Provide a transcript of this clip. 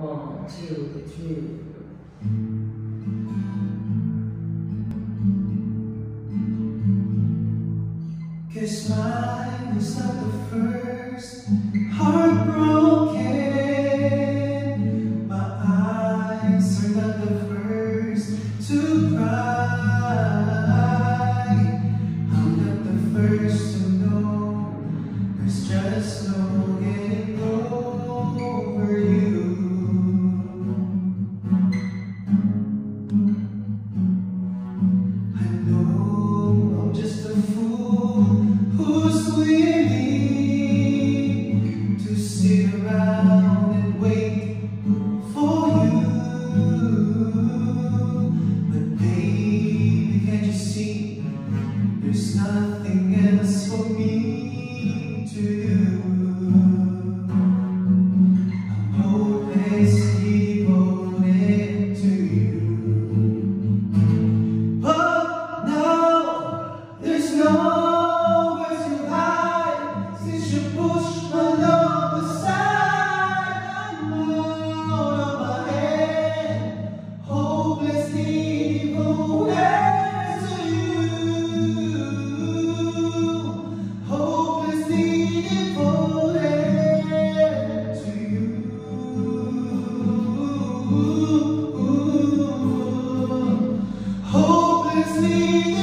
on to the mine was not the first heartbroken. nothing else for me to do. I'm always devoted to you. Oh no, there's no see